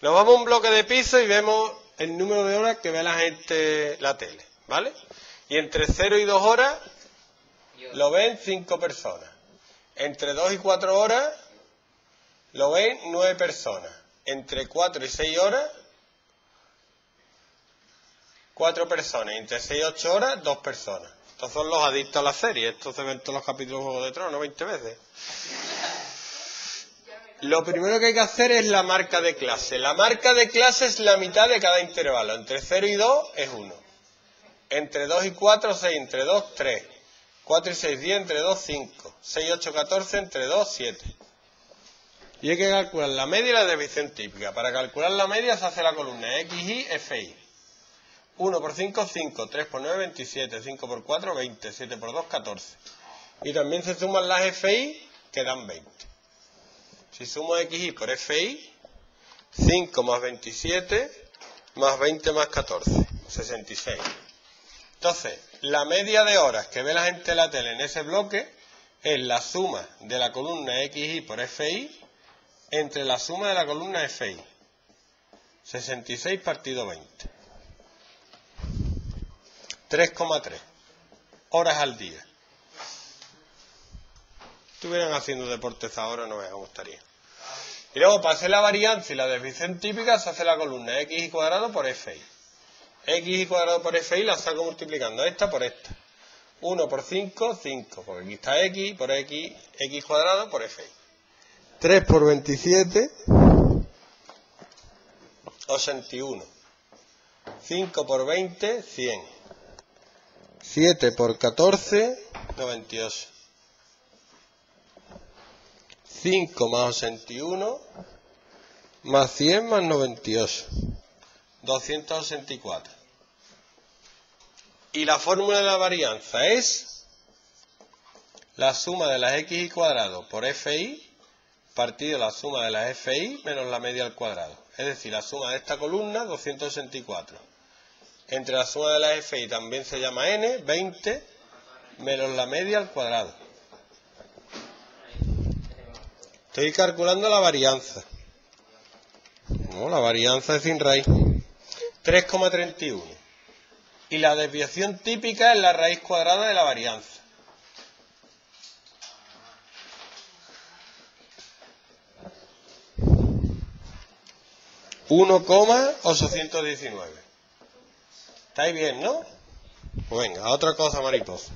Nos vamos a un bloque de piso y vemos el número de horas que ve la gente la tele, ¿vale? Y entre 0 y 2 horas lo ven 5 personas. Entre 2 y 4 horas lo ven 9 personas. Entre 4 y 6 horas, 4 personas. Entre 6 y 8 horas, 2 personas. Estos son los adictos a la serie. Estos se ven todos los capítulos de Juego de Tronos 20 veces. Lo primero que hay que hacer es la marca de clase. La marca de clase es la mitad de cada intervalo. Entre 0 y 2 es 1. Entre 2 y 4, 6. Entre 2, 3. 4 y 6, 10. Entre 2, 5. 6 y 8, 14. Entre 2, 7. Y hay que calcular la media y la desviación típica. Para calcular la media se hace la columna X, Y, FI. 1 por 5, 5. 3 por 9, 27. 5 por 4, 20. 7 por 2, 14. Y también se suman las FI, que dan 20. Si sumo XY por FI, 5 más 27 más 20 más 14, 66. Entonces, la media de horas que ve la gente de la tele en ese bloque es la suma de la columna XY por FI entre la suma de la columna FI. 66 partido 20. 3,3 horas al día. Estuvieran haciendo deportes ahora, no cómo estaría. Y luego, para hacer la varianza y la desviación típica, se hace la columna x cuadrado por fi. x cuadrado por fi la saco multiplicando esta por esta. 1 por 5, 5, porque aquí está x, por x, x cuadrado por fi. 3 por 27, 81. 5 por 20, 100. 7 por 14, 98. 5 más 81 más 100 más 98. 264. Y la fórmula de la varianza es la suma de las x cuadrado por fi partido la suma de las fi menos la media al cuadrado. Es decir, la suma de esta columna, 264. Entre la suma de las fi también se llama n, 20, menos la media al cuadrado. Estoy calculando la varianza. No, la varianza es sin raíz. 3,31. Y la desviación típica es la raíz cuadrada de la varianza. 1,819. ¿Estáis bien, no? Pues venga, otra cosa mariposa.